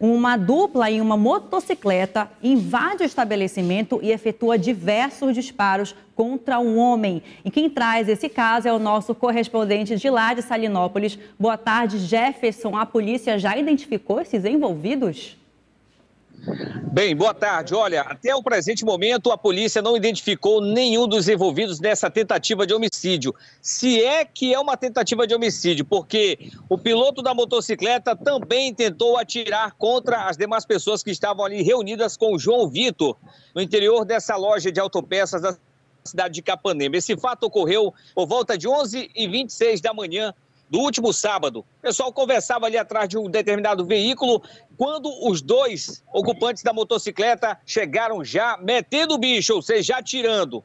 Uma dupla em uma motocicleta invade o estabelecimento e efetua diversos disparos contra um homem. E quem traz esse caso é o nosso correspondente de lá de Salinópolis. Boa tarde, Jefferson. A polícia já identificou esses envolvidos? Bem, boa tarde. Olha, até o presente momento a polícia não identificou nenhum dos envolvidos nessa tentativa de homicídio. Se é que é uma tentativa de homicídio, porque o piloto da motocicleta também tentou atirar contra as demais pessoas que estavam ali reunidas com o João Vitor, no interior dessa loja de autopeças da cidade de Capanema. Esse fato ocorreu por volta de 11h26 da manhã do último sábado. O pessoal conversava ali atrás de um determinado veículo quando os dois ocupantes da motocicleta chegaram já metendo o bicho, ou seja, já atirando.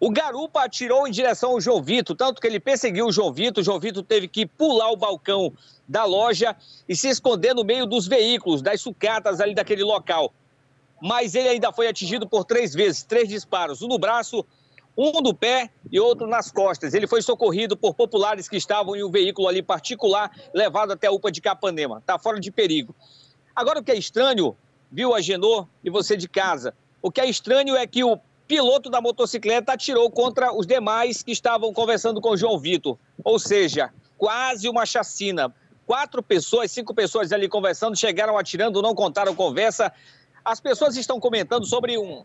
O garupa atirou em direção ao João Vitor, tanto que ele perseguiu o João Vitor. O João Vitor teve que pular o balcão da loja e se esconder no meio dos veículos, das sucatas ali daquele local. Mas ele ainda foi atingido por três vezes, três disparos, um no braço, um no pé e outro nas costas. Ele foi socorrido por populares que estavam em um veículo ali particular, levado até a UPA de Capanema. Está fora de perigo. Agora, o que é estranho, viu, Agenor e você de casa, o que é estranho é que o piloto da motocicleta atirou contra os demais que estavam conversando com João Vitor. Ou seja, quase uma chacina. Quatro pessoas, cinco pessoas ali conversando, chegaram atirando, não contaram conversa. As pessoas estão comentando sobre um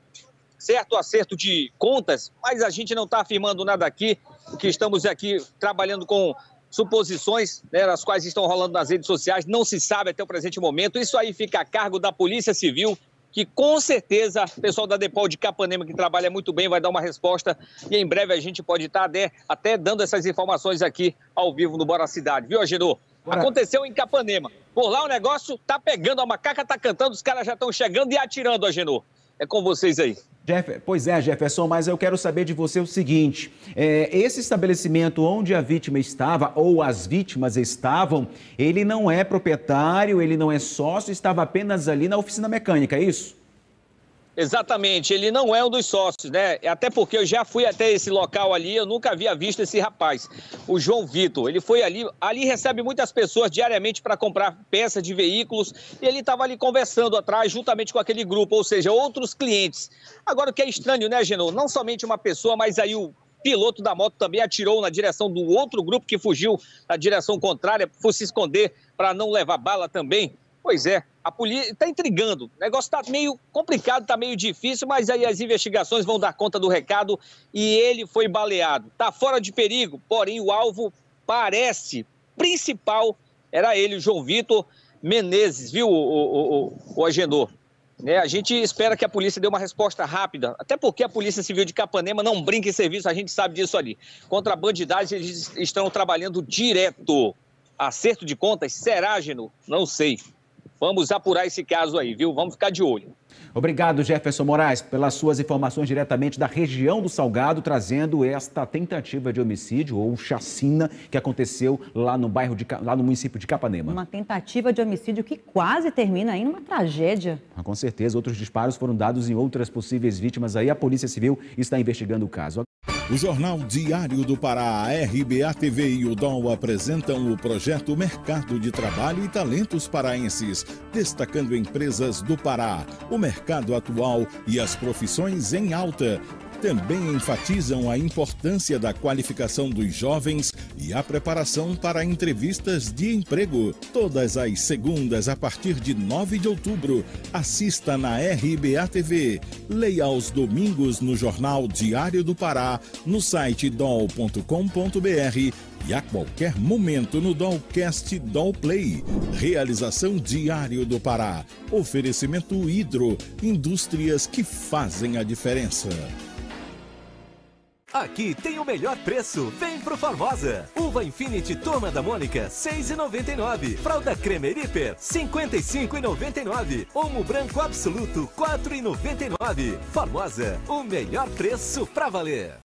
certo acerto de contas, mas a gente não está afirmando nada aqui, que estamos aqui trabalhando com suposições, né, as quais estão rolando nas redes sociais, não se sabe até o presente momento. Isso aí fica a cargo da Polícia Civil, que com certeza o pessoal da Depol de Capanema, que trabalha muito bem, vai dar uma resposta e em breve a gente pode estar até, até dando essas informações aqui ao vivo no Bora Cidade, viu, Agenor? Aconteceu em Capanema. Por lá o negócio tá pegando, a macaca tá cantando, os caras já estão chegando e atirando, Agenor. É com vocês aí. Jeff, pois é, Jefferson, mas eu quero saber de você o seguinte: é, esse estabelecimento onde a vítima estava, ou as vítimas estavam, ele não é proprietário, ele não é sócio, estava apenas ali na oficina mecânica, é isso? Exatamente, ele não é um dos sócios, né? Até porque eu já fui até esse local ali, eu nunca havia visto esse rapaz, o João Vitor. Ele foi ali, ali recebe muitas pessoas diariamente para comprar peças de veículos e ele estava ali conversando atrás, juntamente com aquele grupo, ou seja, outros clientes. Agora, o que é estranho, né, Genô? Não somente uma pessoa, mas aí o piloto da moto também atirou na direção do outro grupo que fugiu na direção contrária, foi se esconder para não levar bala também. Pois é, a polícia está intrigando. O negócio está meio complicado, está meio difícil, mas aí as investigações vão dar conta do recado e ele foi baleado. Está fora de perigo, porém o alvo parece principal era ele, o João Vitor Menezes, viu, o, o, o, o Agenor? Né, a gente espera que a polícia dê uma resposta rápida, até porque a Polícia Civil de Capanema não brinca em serviço, a gente sabe disso ali. Contra bandidagem, eles estão trabalhando direto. Acerto de contas, será, Geno? Não sei. Vamos apurar esse caso aí, viu? Vamos ficar de olho. Obrigado, Jefferson Moraes, pelas suas informações diretamente da região do Salgado, trazendo esta tentativa de homicídio ou chacina que aconteceu lá no bairro de, lá no município de Capanema. Uma tentativa de homicídio que quase termina em uma tragédia. Ah, com certeza, outros disparos foram dados em outras possíveis vítimas aí. A Polícia Civil está investigando o caso. O Jornal Diário do Pará, a RBA TV e o DOL apresentam o projeto Mercado de Trabalho e Talentos Paraenses, destacando empresas do Pará, o mercado atual e as profissões em alta também enfatizam a importância da qualificação dos jovens e a preparação para entrevistas de emprego. Todas as segundas a partir de 9 de outubro. Assista na RBA TV. Leia aos domingos no Jornal Diário do Pará, no site dol.com.br e a qualquer momento no Dollcast Doll Play. Realização Diário do Pará. Oferecimento Hidro. Indústrias que fazem a diferença. Aqui tem o melhor preço. Vem pro Formosa. Uva Infinity Turma da Mônica, 6,99. Fralda Cremer Hiper, 55,99. Omo Branco Absoluto, 4,99. Formosa, o melhor preço pra valer.